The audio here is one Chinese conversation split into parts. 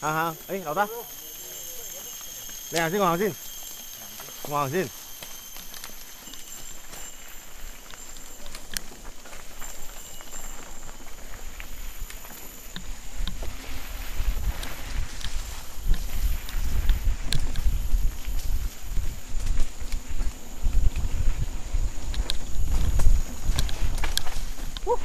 아하 에이 나오다 네 강신 강신 강신 Woo!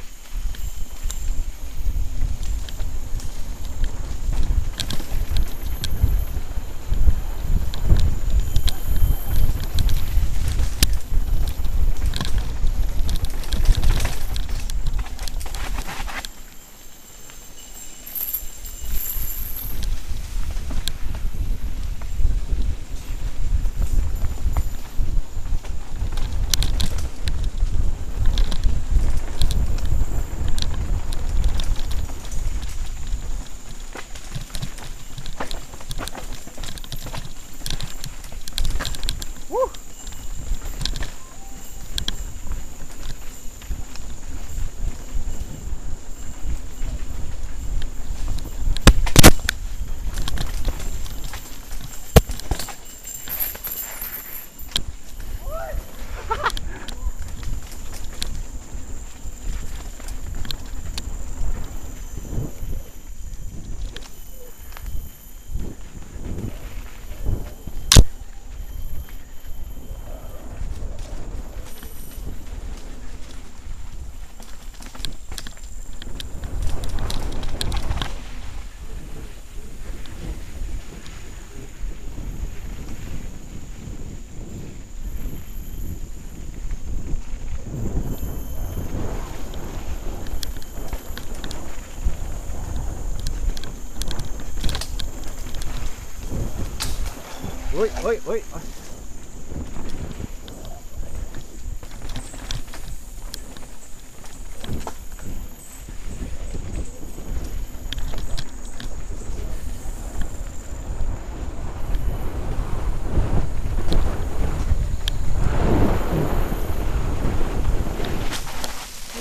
喂喂喂！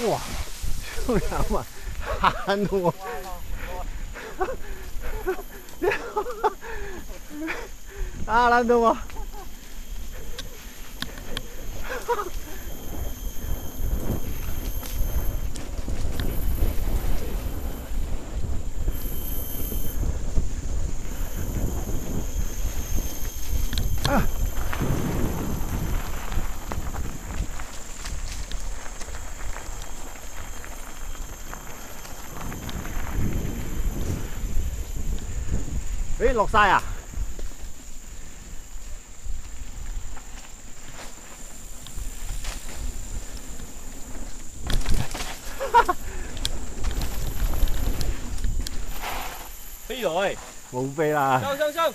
哇，这样嘛，喊我！啊，难懂吗？啊！哎，飛 rồi. Muốn 飛 là. Xong xong xong.